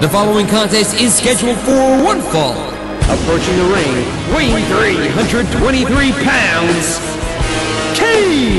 The following contest is scheduled for one fall. Approaching the ring, weighing 323 pounds, Kane!